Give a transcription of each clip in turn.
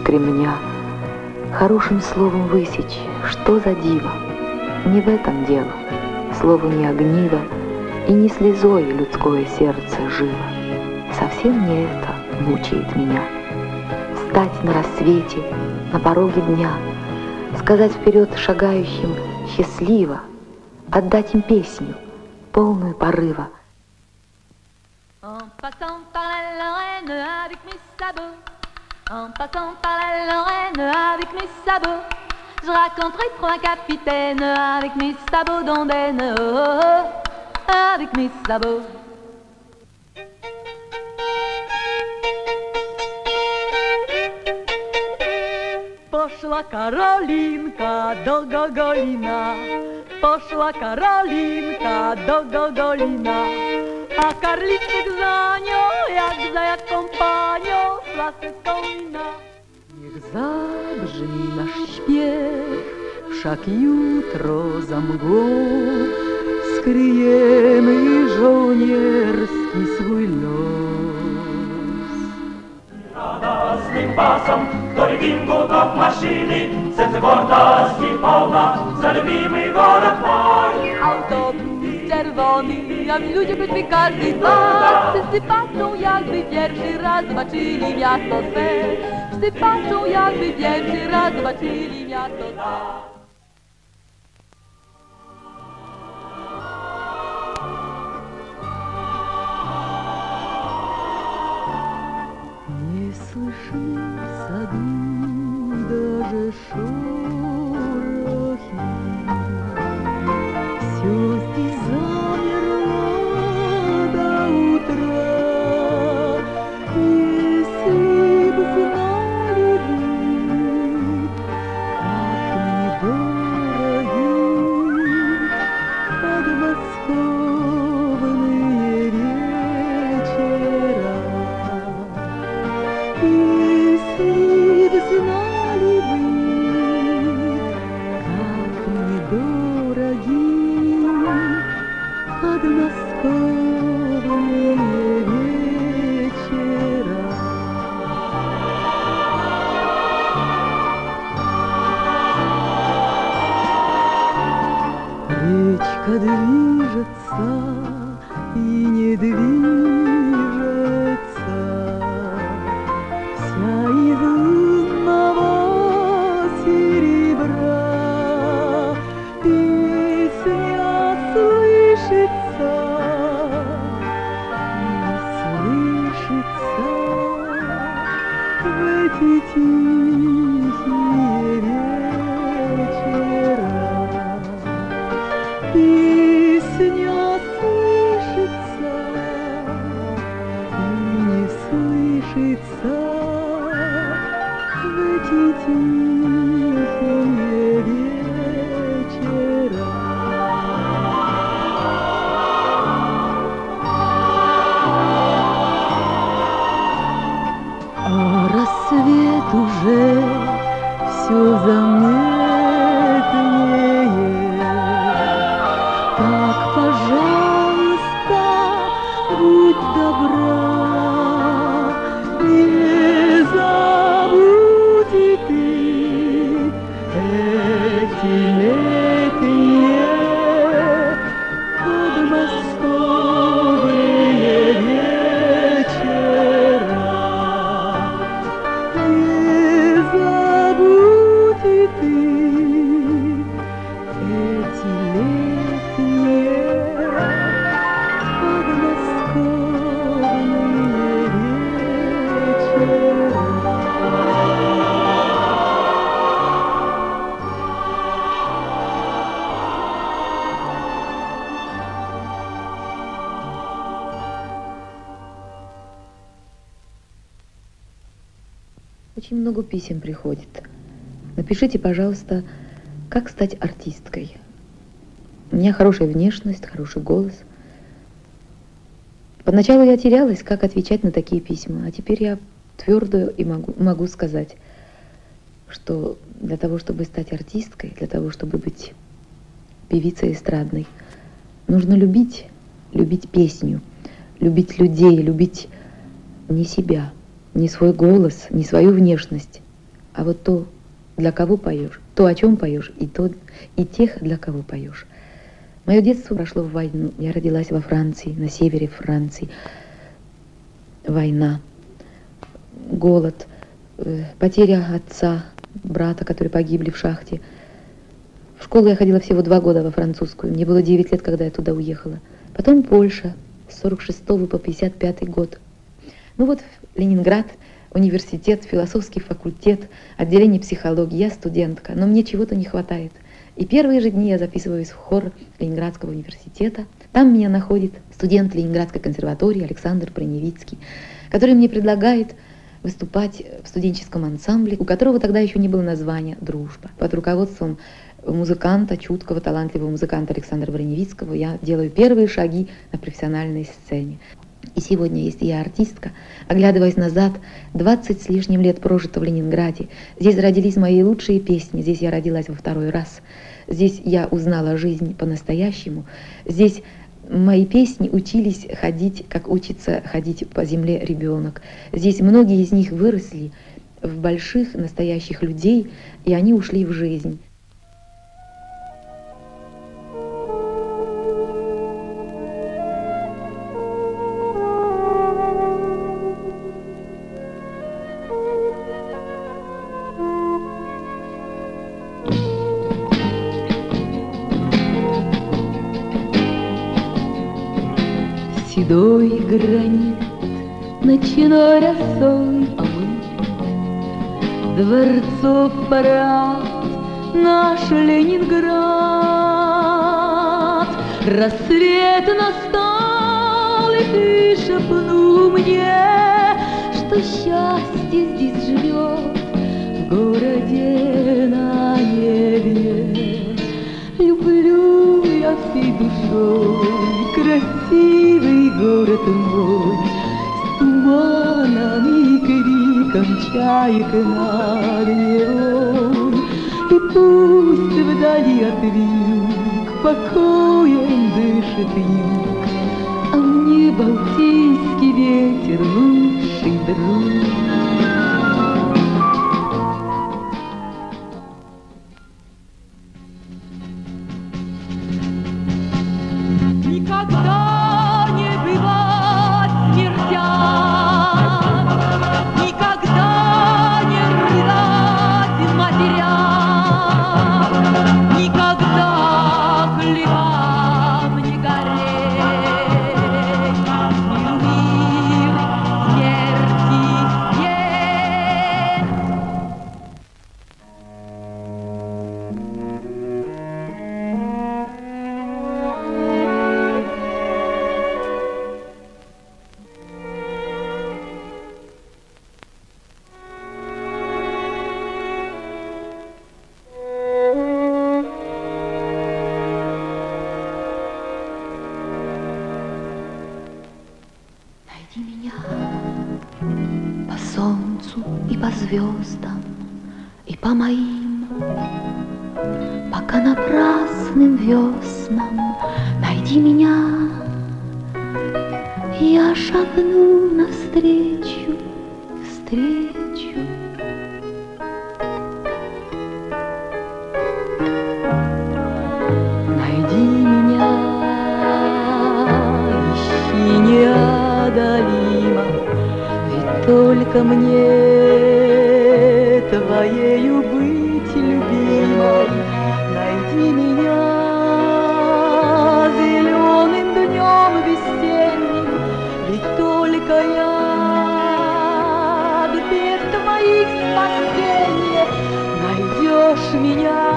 из кремня, Хорошим словом высечь, что за диво? Не в этом дело, слово не огниво, И не слезой людское сердце живо. Совсем не это мучает меня. Встать на рассвете, на пороге дня, Сказать вперед шагающим счастливо, Отдать им песню, полную порыва. un capitaine avec mes sabots d'ondaine, oh, oh, avec mes sabots. Poszła Karolinka do Gogolina, poszła Karolinka do Gogolina, a Karliczek za nią jak za jaką panią z lasy Niech zabrzmi nasz śpiew wszak jutro za mgłą skryjemy żołnierski swój los. радостным басом, кто ревим гудок машины, сердце гордости полно за любимый город мой. Autobus czerwony, a ludzie choćby każdy z was Wszyscy patrzą jakby pierwszy raz zobaczyli miasto swe Wszyscy patrzą jakby pierwszy raz zobaczyli miasto swe Много писем приходит. Напишите, пожалуйста, как стать артисткой. У меня хорошая внешность, хороший голос. Поначалу я терялась, как отвечать на такие письма, а теперь я твердо и могу, могу сказать, что для того, чтобы стать артисткой, для того, чтобы быть певицей эстрадной, нужно любить, любить песню, любить людей, любить не себя, не свой голос, не свою внешность, а вот то, для кого поешь, то, о чем поешь, и, то, и тех, для кого поешь. Мое детство прошло в войну. Я родилась во Франции, на севере Франции. Война, голод, э, потеря отца, брата, которые погибли в шахте. В школу я ходила всего два года во французскую. Мне было 9 лет, когда я туда уехала. Потом Польша, с 46 по 55 год. Ну вот Ленинград, университет, философский факультет, отделение психологии. Я студентка, но мне чего-то не хватает. И первые же дни я записываюсь в хор Ленинградского университета. Там меня находит студент Ленинградской консерватории Александр Броневицкий, который мне предлагает выступать в студенческом ансамбле, у которого тогда еще не было названия «Дружба». Под руководством музыканта, чуткого, талантливого музыканта Александра Броневицкого я делаю первые шаги на профессиональной сцене. И сегодня, если я артистка, оглядываясь назад, 20 с лишним лет прожито в Ленинграде, здесь родились мои лучшие песни, здесь я родилась во второй раз, здесь я узнала жизнь по-настоящему, здесь мои песни учились ходить, как учится ходить по земле ребенок. Здесь многие из них выросли в больших настоящих людей, и они ушли в жизнь. Седой гранит ночной росой, а Дворцов парад, наш Ленинград. Рассвет настал, и ты шепнул мне, Что счастье здесь живет в городе на небе. Люблю я всей душой красивый город мой, туманом и криком чаек над Невой. И пусть вдали от вьюг покоем дышит юг, А мне Балтийский ветер лучший друг. Меня,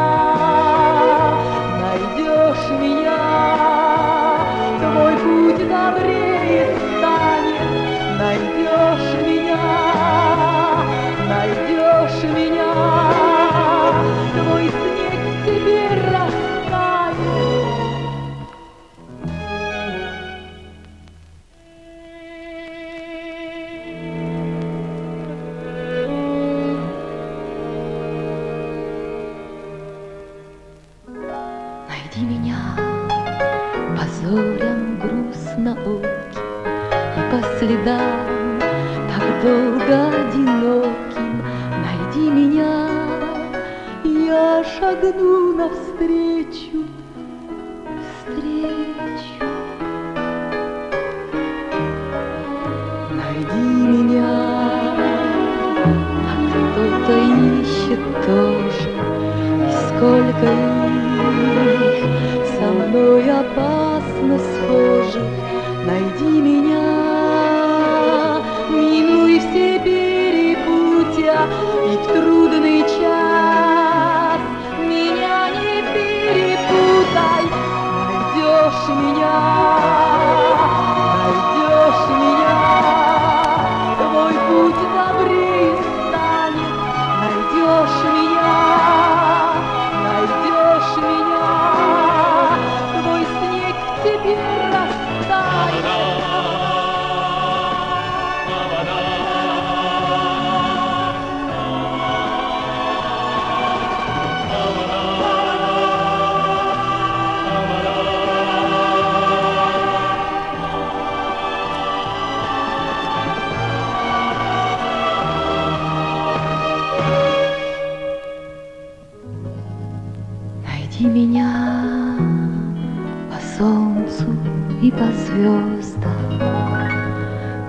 по звездам.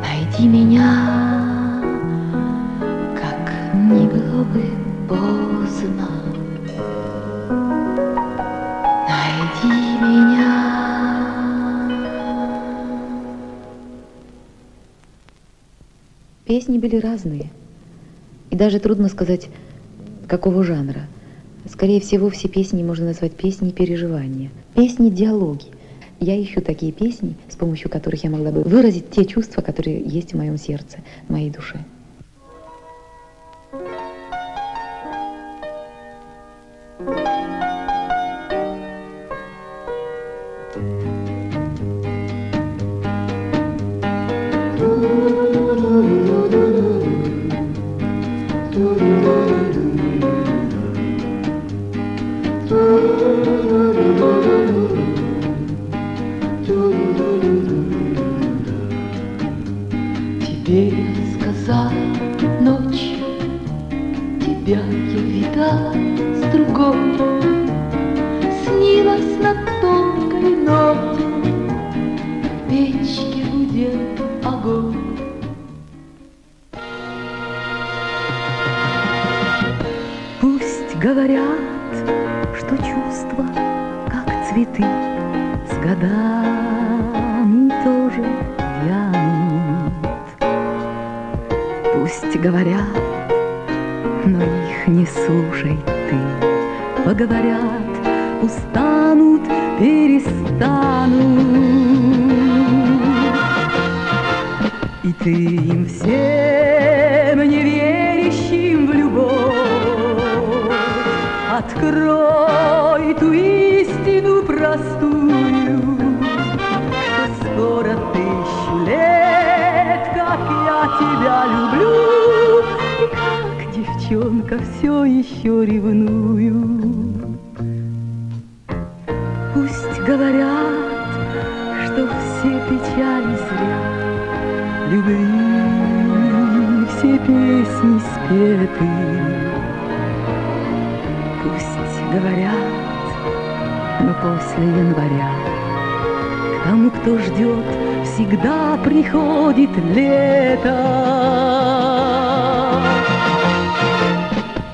Найди меня, как не было бы поздно. Найди меня. Песни были разные. И даже трудно сказать, какого жанра. Скорее всего, все песни можно назвать песни переживания. Песни-диалоги. Я ищу такие песни, с помощью которых я могла бы выразить те чувства, которые есть в моем сердце, в моей душе. Открой ту истину простую Что скоро тысячу лет, как я тебя люблю И как девчонка все еще ревную. Пусть говорят, что все печали зря Любви все песни спеты говорят, но после января. К тому, кто ждет, всегда приходит лето.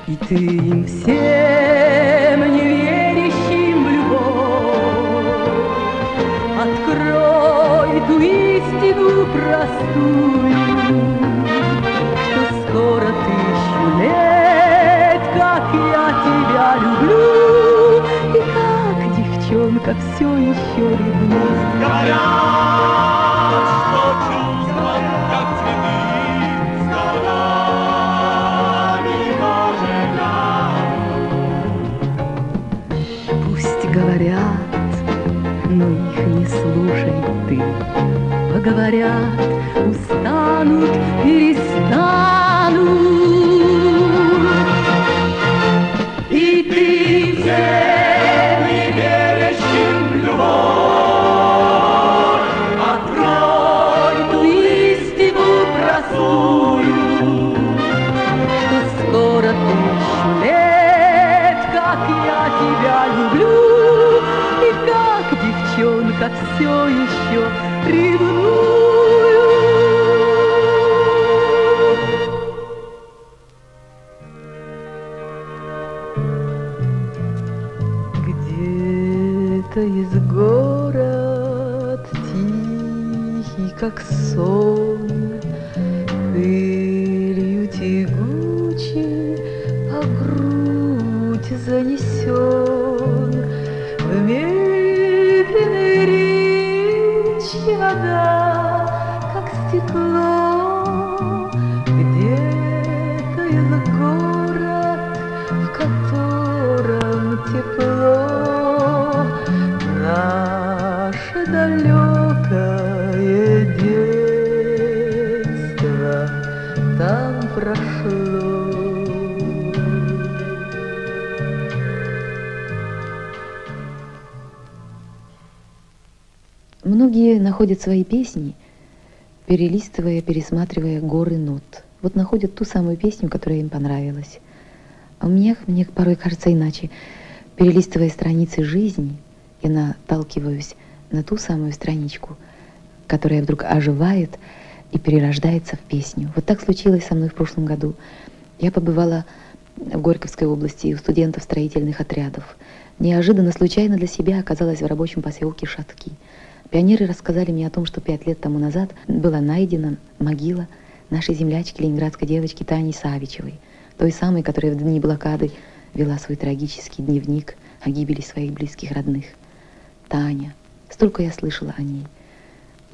И ты им всем не верящим в любовь. Открой ту истину простую, все еще ревнует. Говорят, что чувства, как цветы, с оживают. Пусть говорят, но их не слушай ты. Поговорят, устанут, перестанут. Есть город тихий, как сон, пылью тягучей по грудь занесен. В медленной речи вода, Находят свои песни, перелистывая, пересматривая горы нот. Вот находят ту самую песню, которая им понравилась. А меня, мне порой кажется иначе. Перелистывая страницы жизни, я наталкиваюсь на ту самую страничку, которая вдруг оживает и перерождается в песню. Вот так случилось со мной в прошлом году. Я побывала в Горьковской области у студентов строительных отрядов. Неожиданно, случайно для себя оказалась в рабочем поселке Шатки. Пионеры рассказали мне о том, что пять лет тому назад была найдена могила нашей землячки, ленинградской девочки Тани Савичевой, той самой, которая в дни блокады вела свой трагический дневник о гибели своих близких родных. Таня. Столько я слышала о ней.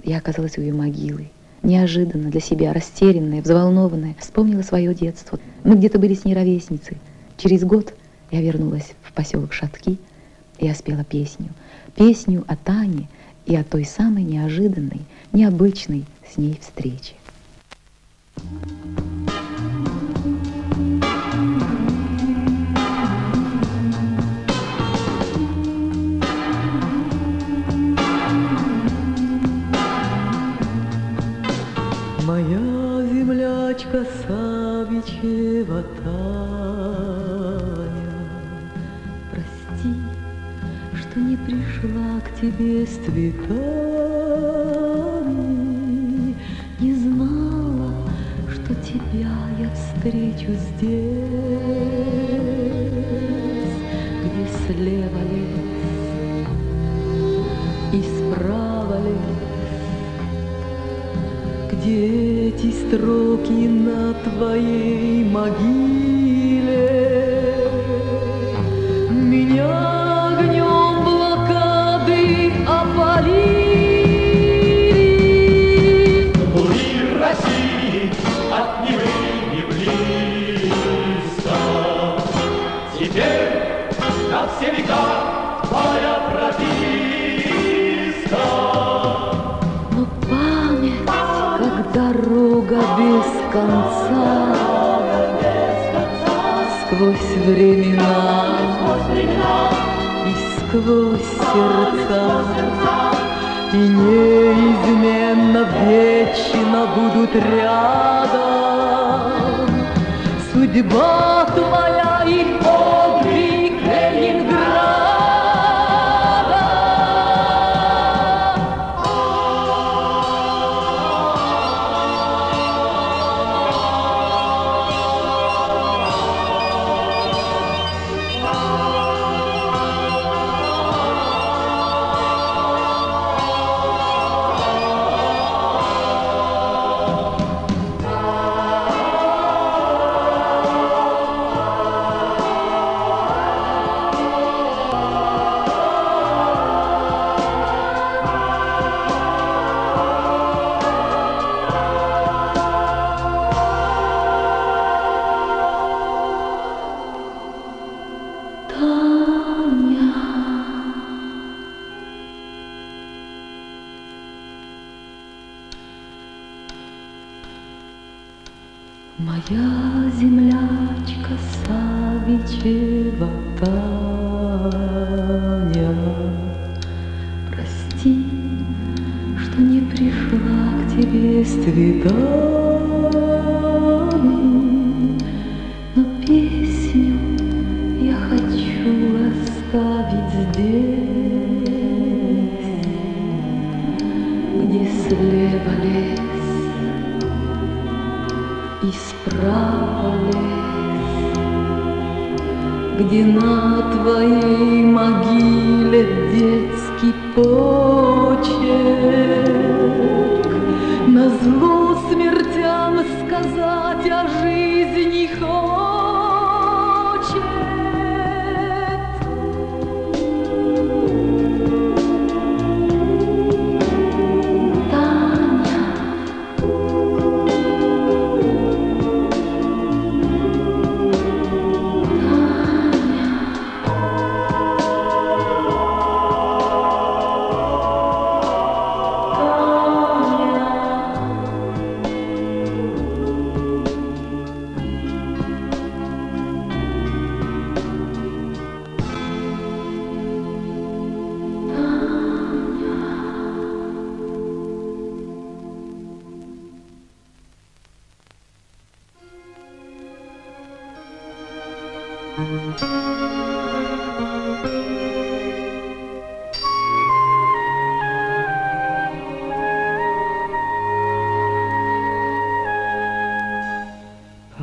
Я оказалась у ее могилы. Неожиданно для себя, растерянная, взволнованная, вспомнила свое детство. Мы где-то были с ней ровесницы. Через год я вернулась в поселок Шатки, и я спела песню. Песню о Тане и о той самой неожиданной, необычной с ней встрече. Моя землячка Савичева Таня, тебе с цветами, Не знала, что тебя я встречу здесь, Где слева лес и справа лес, где эти строки на твоей могиле будут рядом. Судьба твоя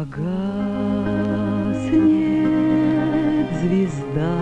Погаснет звезда,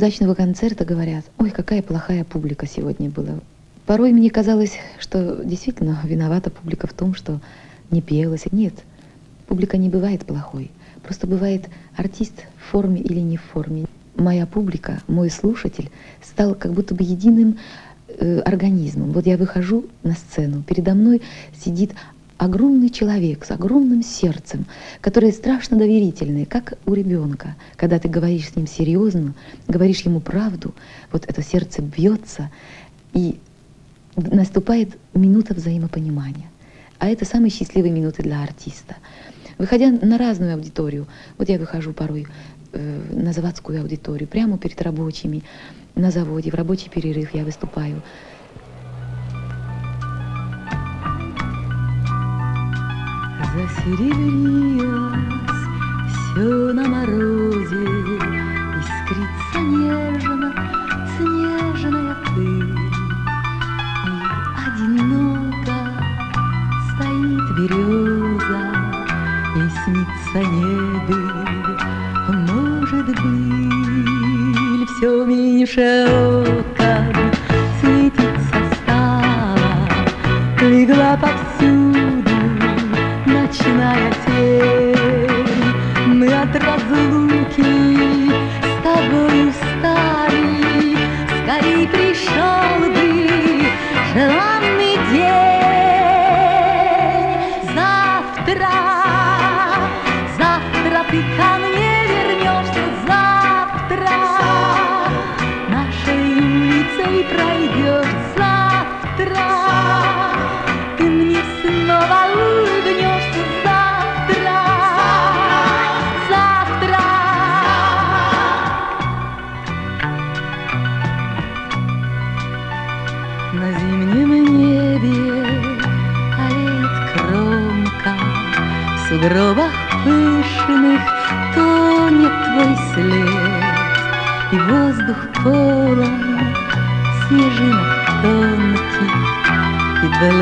неудачного концерта говорят, ой, какая плохая публика сегодня была. Порой мне казалось, что действительно виновата публика в том, что не пелось. Нет, публика не бывает плохой. Просто бывает артист в форме или не в форме. Моя публика, мой слушатель стал как будто бы единым э, организмом. Вот я выхожу на сцену, передо мной сидит огромный человек с огромным сердцем, который страшно доверительный, как у ребенка. Когда ты говоришь с ним серьезно, говоришь ему правду, вот это сердце бьется, и наступает минута взаимопонимания. А это самые счастливые минуты для артиста. Выходя на разную аудиторию, вот я выхожу порой э, на заводскую аудиторию, прямо перед рабочими, на заводе, в рабочий перерыв я выступаю. Засеребрилось все на морозе, Искрится нежно снежная. И одиноко стоит береза, И снится небо, может быть, Все меньше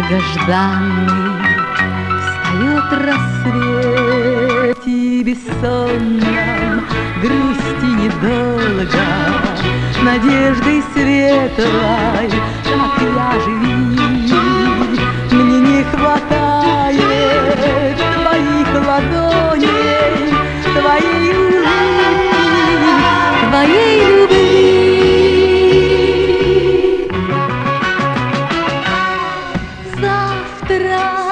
долгожданный встает рассвет, И бессонном грусти недолго, Надеждой светлой, atrás.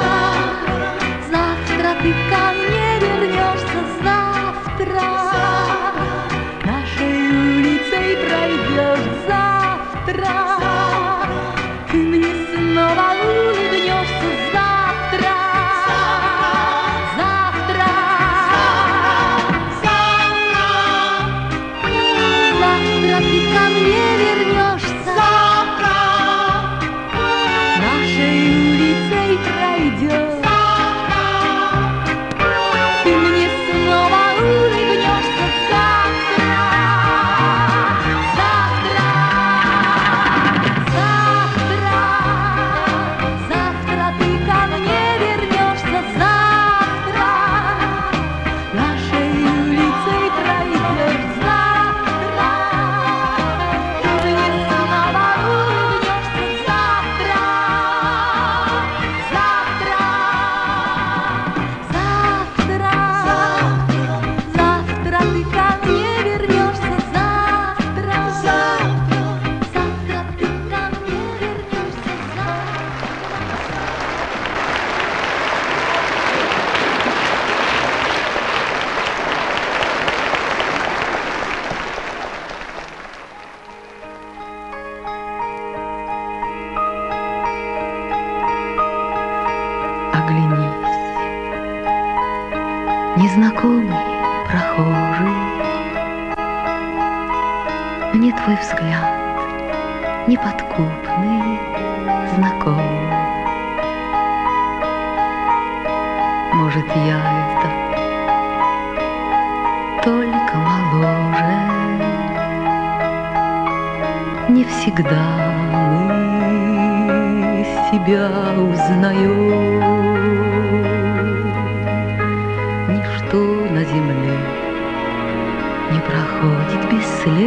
Бесследно,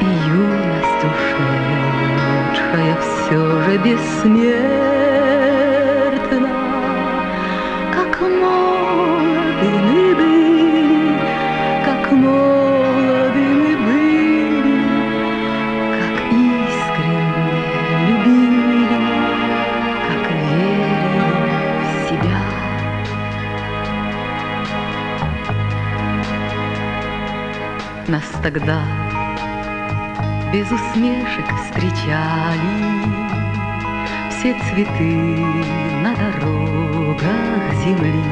И юность ушедшая все же бессмертна. Тогда без усмешек встречали все цветы на дорогах земли.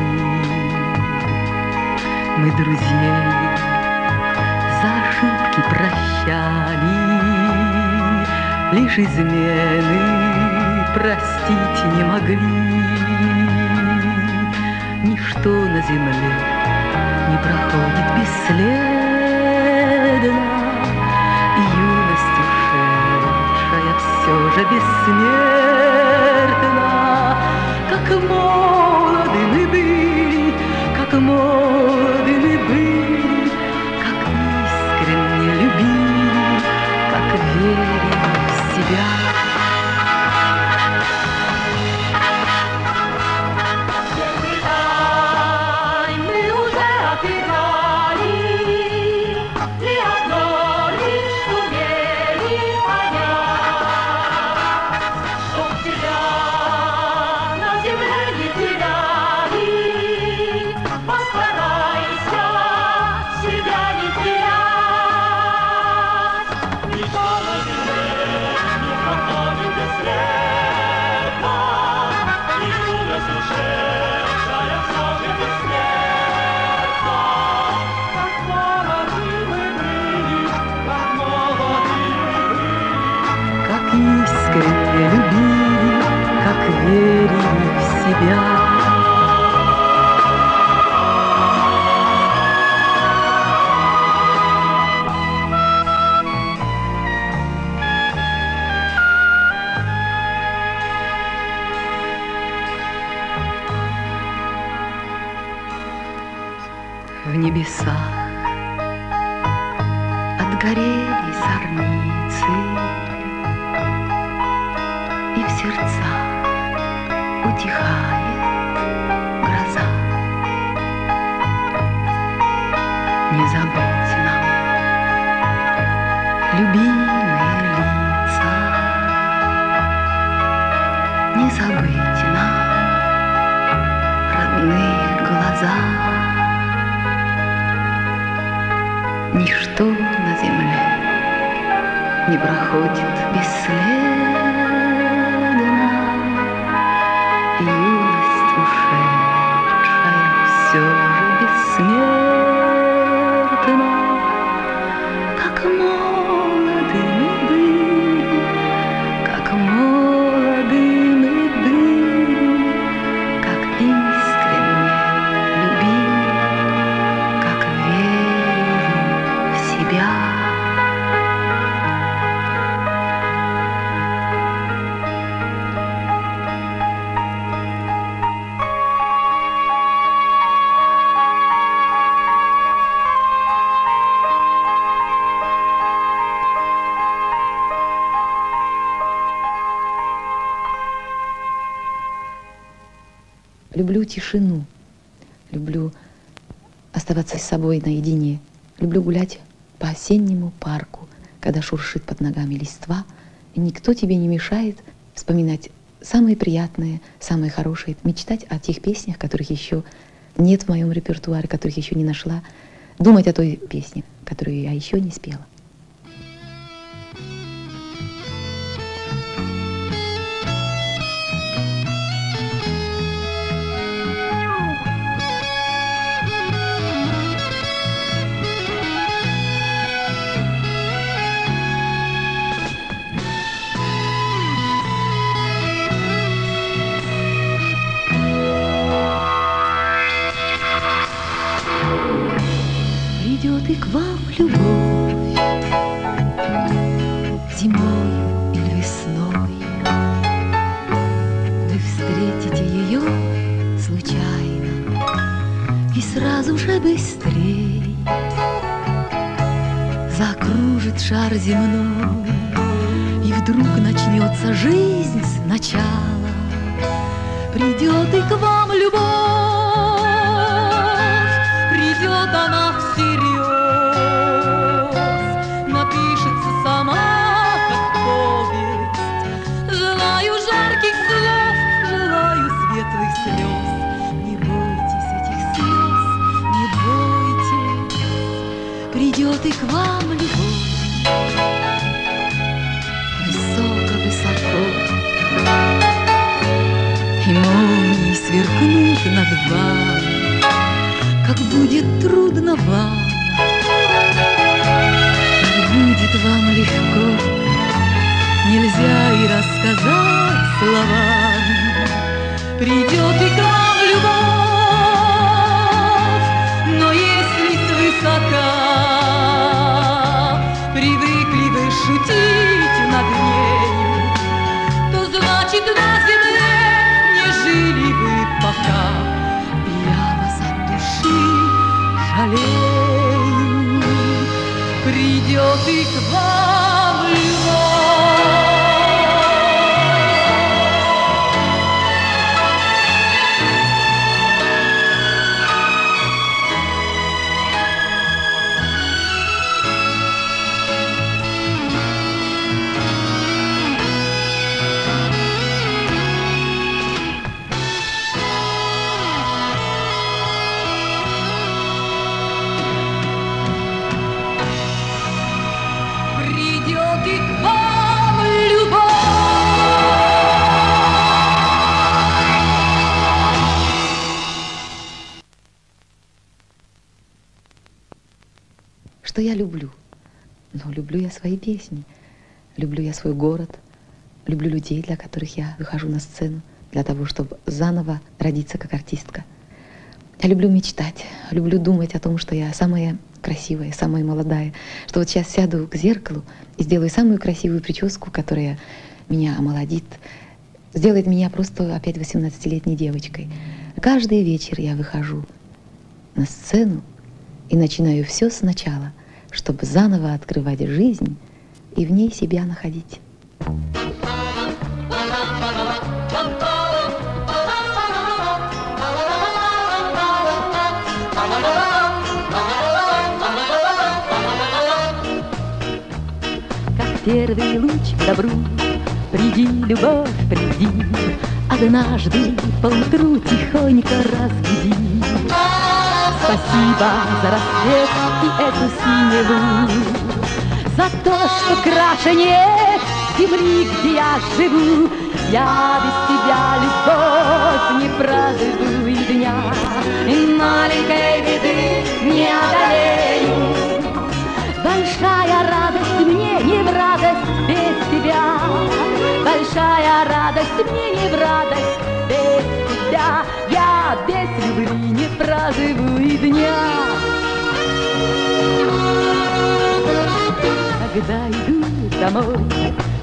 Мы друзей за ошибки прощали, лишь измены простить не могли. Ничто на земле не проходит бесследно, И юность ушедшая все же бессмертна, Как молоды мы были, как молоды мы были, Как искренне любили, как верили в себя. Люблю тишину, люблю оставаться с собой наедине, люблю гулять по осеннему парку, когда шуршит под ногами листва, и никто тебе не мешает вспоминать самые приятные, самые хорошие, мечтать о тех песнях, которых еще нет в моем репертуаре, которых еще не нашла, думать о той песне, которую я еще не спела. Песни, люблю я свой город, люблю людей, для которых я выхожу на сцену, для того, чтобы заново родиться как артистка. Я люблю мечтать, люблю думать о том, что я самая красивая, самая молодая, что вот сейчас сяду к зеркалу и сделаю самую красивую прическу, которая меня омолодит, сделает меня просто опять 18-летней девочкой. Каждый вечер я выхожу на сцену и начинаю все сначала, чтобы заново открывать жизнь и в ней себя находить. Как первый луч к добру, приди, любовь, приди, однажды поутру тихонько разбуди. Спасибо за рассвет и эту синеву, За то, что краше нет земли, где я живу. Я без тебя, любовь, не проживу и дня, И маленькой беды не одолею. Большая радость мне не в радость без тебя, Большая радость мне не в радость без тебя. Я без любви не проживу и дня. Когда иду домой,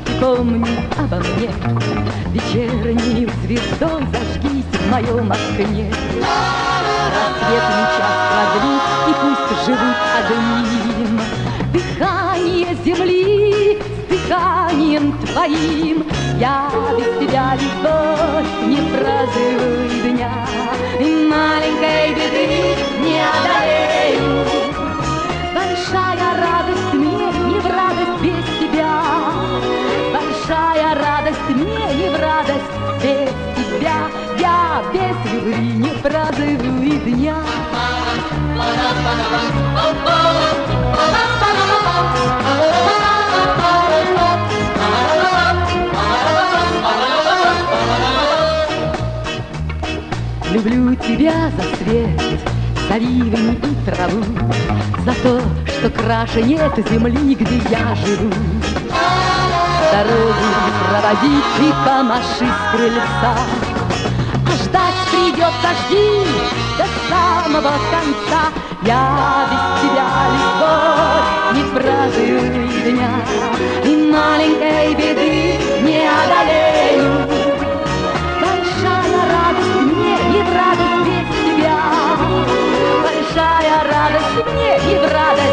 ты помни обо мне, Вечерней звездой зажгись в моем окне. Рассветный час продлю, и пусть живут одним. Дыхание земли с дыханием твоим. Я без тебя, любовь, не проживу дня. И маленькой беды не одолею. Большая радость проживу и дня. Люблю тебя за свет, за ливень и траву, За то, что краше нет земли, где я живу. Дорогу проводить и помаши с крыльца, придет дожди до самого конца. Я без тебя, любовь, не проживу и дня, И маленькой беды не одолею. Большая радость мне не в радость без тебя. Большая радость мне не в радость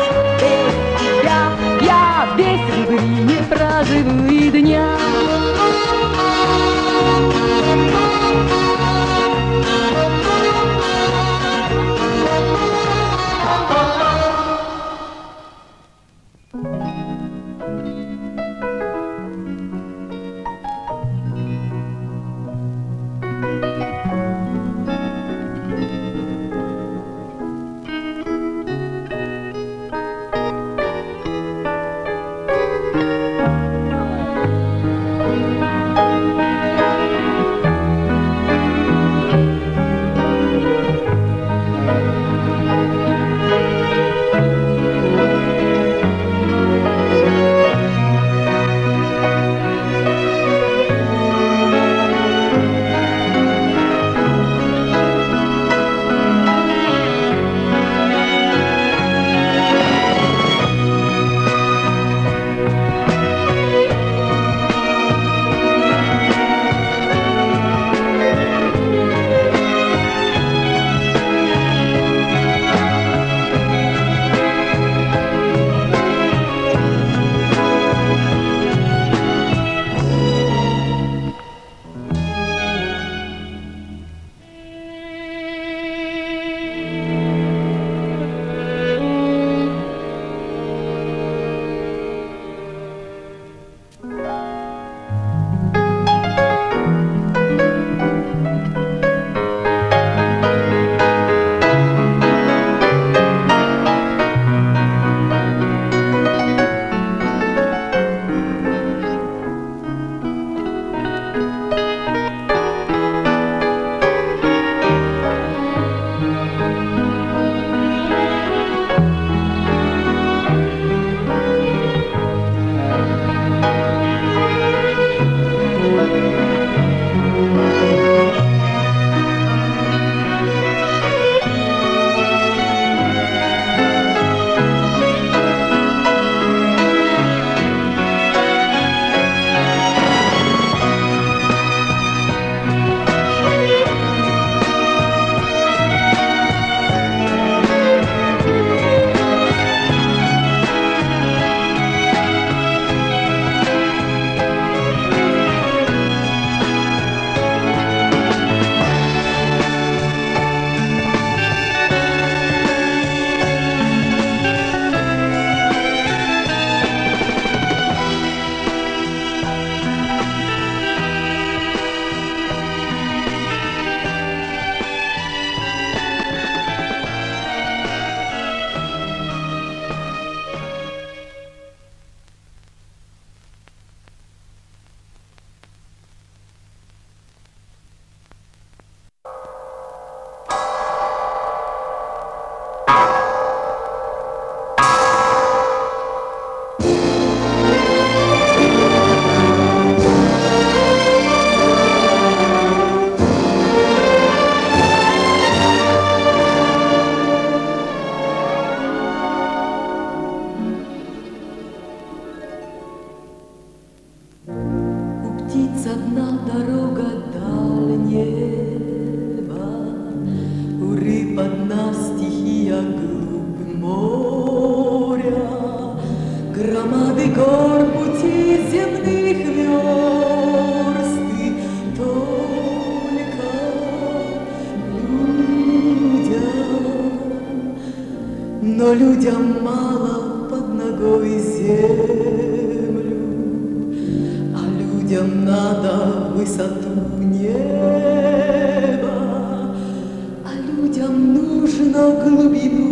Nagulubidu.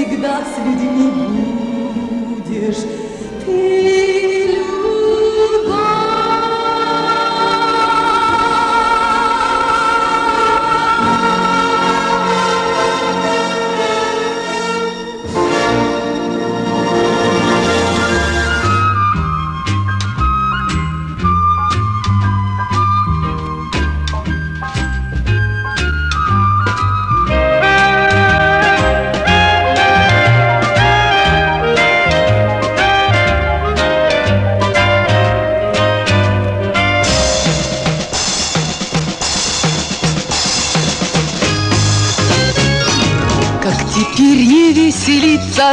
Всегда с людьми будешь ты,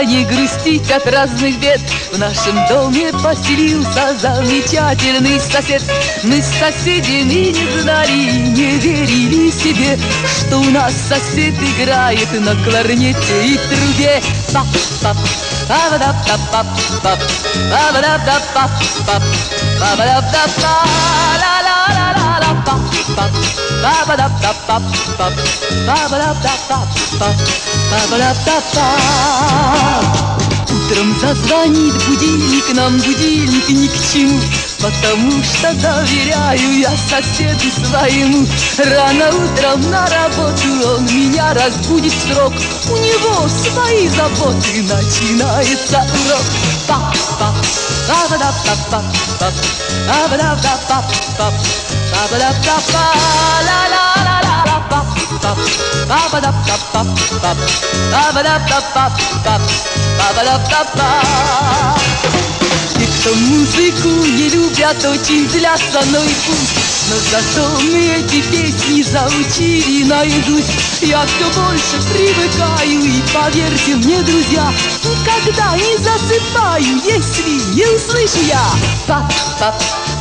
не грустить от разных бед. В нашем доме поселился замечательный сосед. Мы с соседями не знали и не верили себе Что у нас сосед играет на кларнете и трубе. Пап пап па да пап пап пап пап пап пап пап пап пап пап пап. Утром зазвонит будильник, нам будильник ни к чему, Потому что доверяю я соседу своему. Рано утром на работу он меня разбудит срок, У него свои заботы, начинается урок. Пап, пап, па-ба-да-па-пап, Те, кто музыку не любят, очень злятся, но и пусть. Но зато мы эти песни заучили наизусть. Я все больше привыкаю, и поверьте мне, друзья, никогда не засыпаю, если не услышу я. Пап,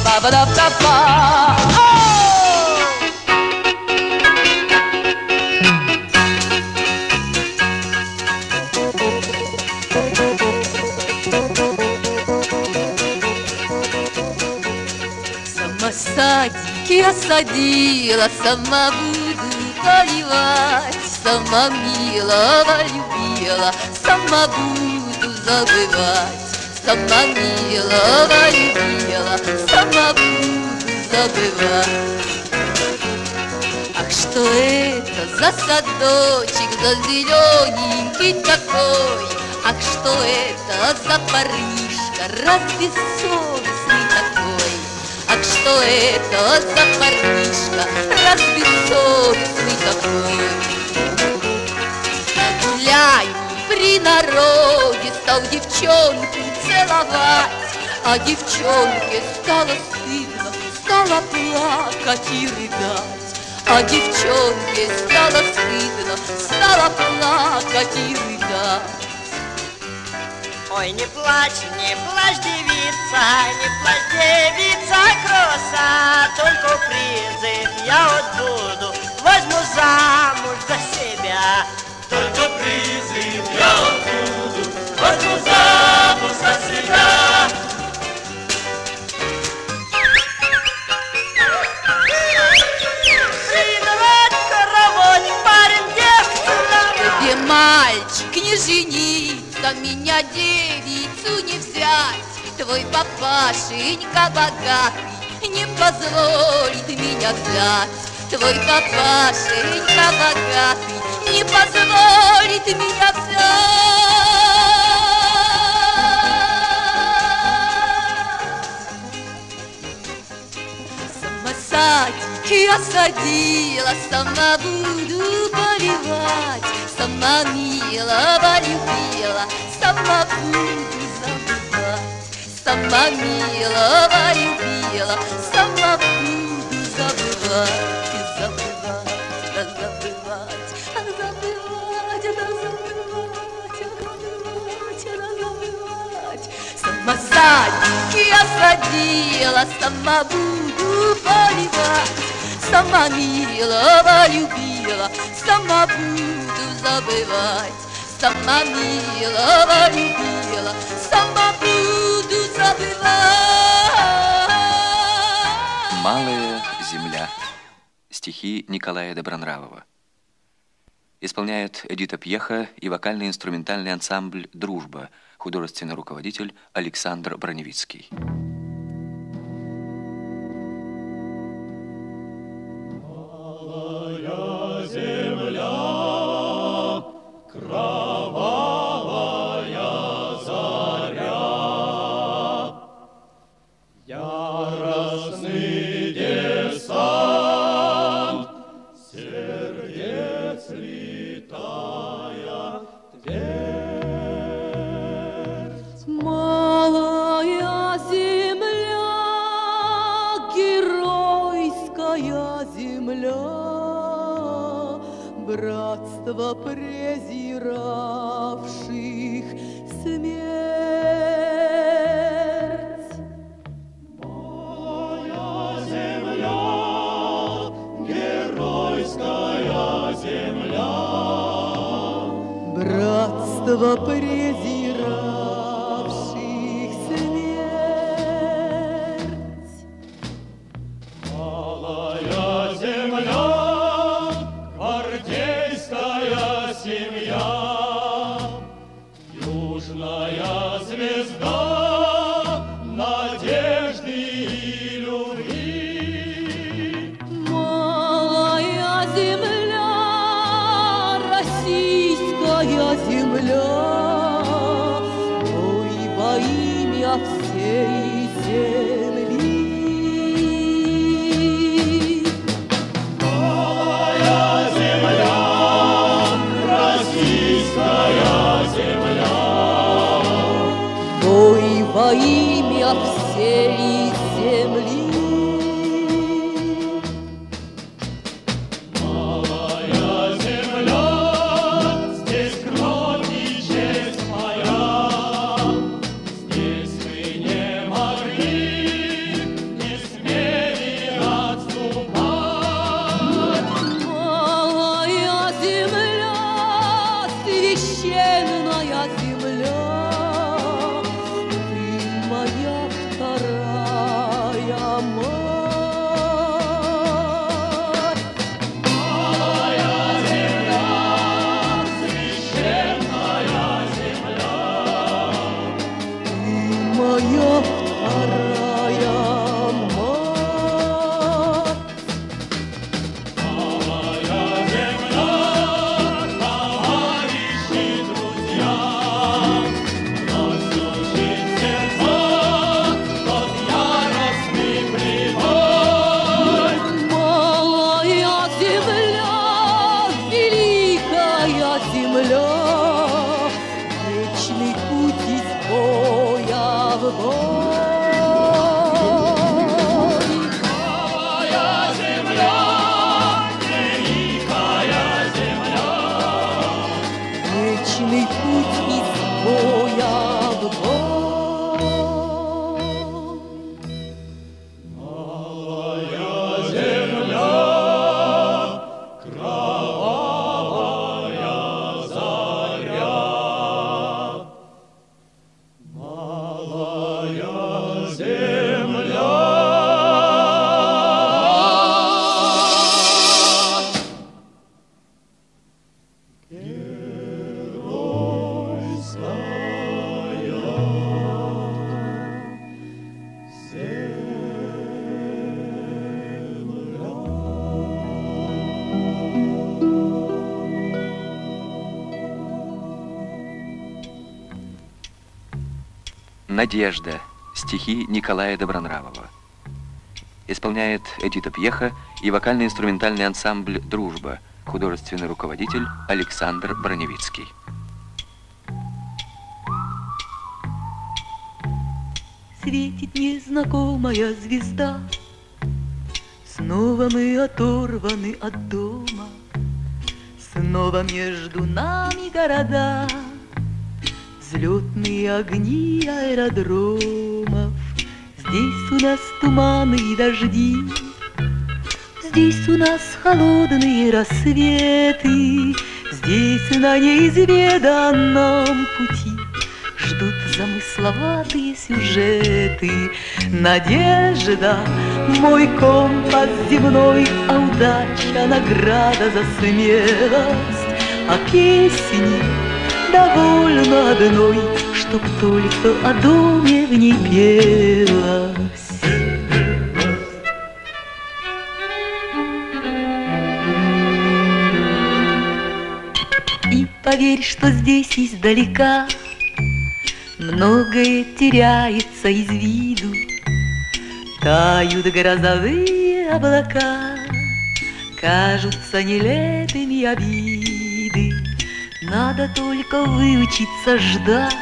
la la la la, pap, pap, papa da pap, pap, pap, papa da pap, pap, pap, papa da pap, pa. Oh! Сама садики осадила, сама буду поливать, сама милого любила, сама буду забывать, сама милого любила, сама буду забывать. Ах, что это за садочек, за зелененький такой? Ах, что это за парнишка, разве совестный такой? Ах, что это за парнишка, разве совестный такой? Гуляю при народе, стал девчонку целовать, а девчонке стало стыдно, стала плакать и рыдать. А девчонке стало стыдно, стала плакать и рыдать. Ой, не плачь, не плачь, девица, не плачь, девица кросса, только призыв я отбуду, возьму замуж за себя. Только призыв мальчик не жениться, меня девицу не взять. Твой папашенька богатый не позволит меня взять. Твой папашенька богатый не позволит меня взять. Сама садики осадила, сама буду поливать, сама милого любила, сама буду забывать, сама милого любила, сама буду забывать, Сама садики осадила, сама буду поливать, сама милого любила, сама буду забывать, сама милого любила, сама буду забывать. Малая земля. Стихи Николая Добронравова. Исполняет Эдита Пьеха и вокально-инструментальный ансамбль «Дружба», художественный руководитель Александр Броневицкий. Малая земля, земля, братство презиравших смерть. Моя земля, геройская земля, Братство презиравших «Надежда». Стихи Николая Добронравова. Исполняет Эдита Пьеха и вокально-инструментальный ансамбль «Дружба». Художественный руководитель Александр Броневицкий. Светит незнакомая звезда, Снова мы оторваны от дома, Снова между нами города, Взлетные огни аэродромов. Здесь у нас туманы и дожди, Здесь у нас холодные рассветы, Здесь на неизведанном пути Ждут замысловатые сюжеты. Надежда, мой компас земной, А удача награда за смелость, А песни довольно одной, Чтоб только о доме в ней пелось. И поверь, что здесь издалека Многое теряется из виду, Тают грозовые облака, Кажутся нелепыми обиды. Надо только выучиться ждать,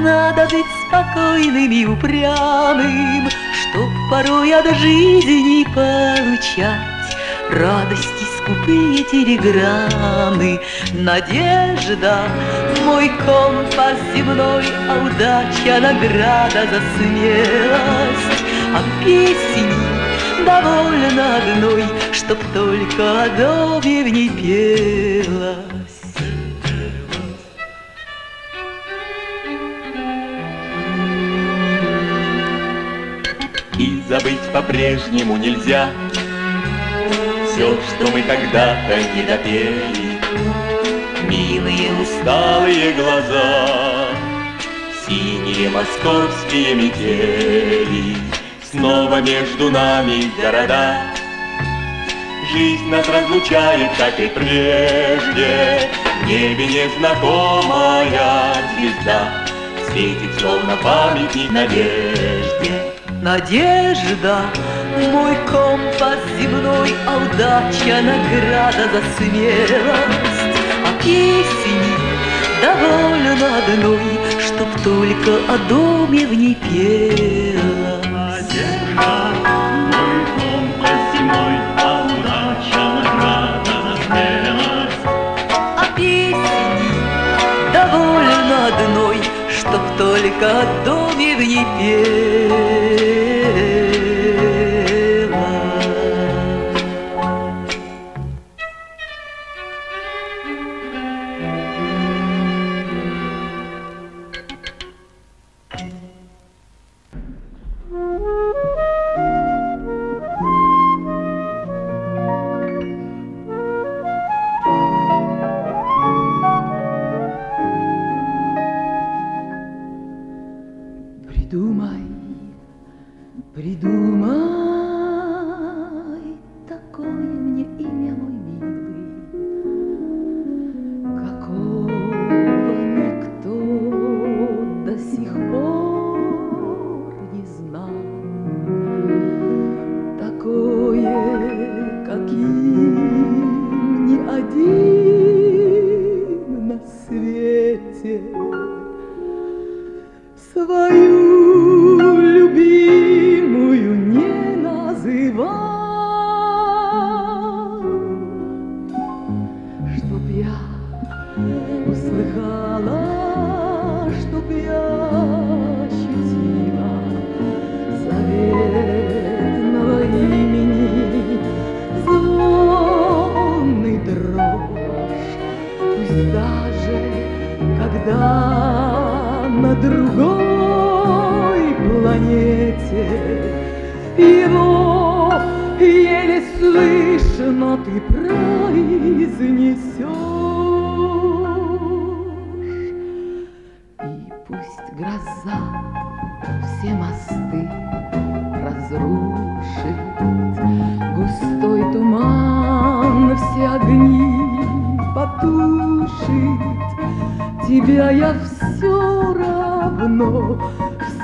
Надо быть спокойным и упрямым, Чтоб порой от жизни получать Радости скупые телеграммы. Надежда, мой компас земной, А удача награда за смелость. А песни довольно одной, Чтоб только о доме в ней пелось. Забыть по-прежнему нельзя. Все, что мы когда-то не допели. Милые усталые глаза Синие московские метели. Снова между нами города. Жизнь нас разлучает, как и прежде. В небе незнакомая звезда Светит, словно памятник надежде Надежда, мой компас земной, А удача награда за смелость. А песни довольно одной, Чтоб только о доме в ней пелось. Мой компас зимой, а удача награда за смелость. А песни довольно одной, Чтоб только о доме в ней пелось. все мосты разрушить. Густой туман все огни потушит. Тебя я все равно,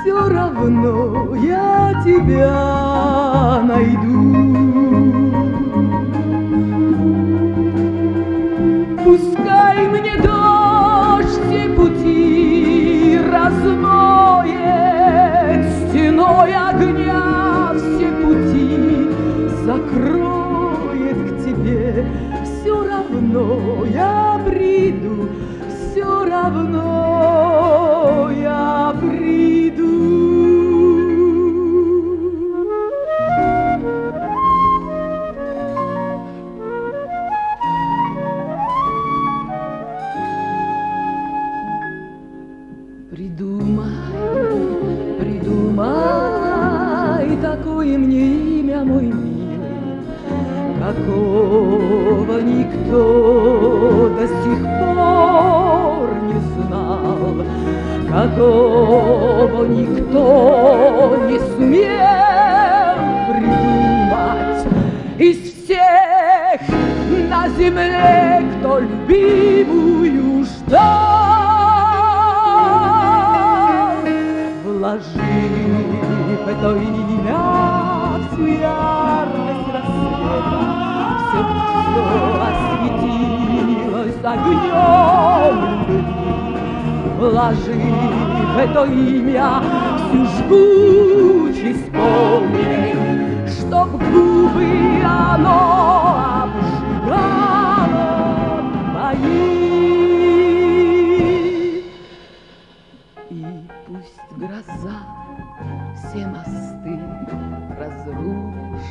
все равно я тебя найду. Hallelujah.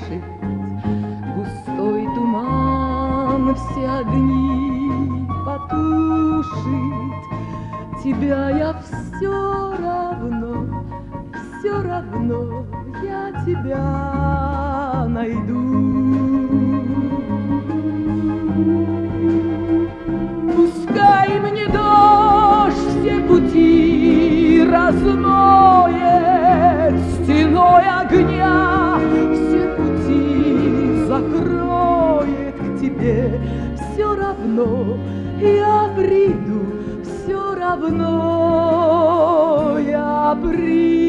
дышит густой туман, все огни потушит. Тебя я все равно, все равно я тебя. я приду, все равно я приду.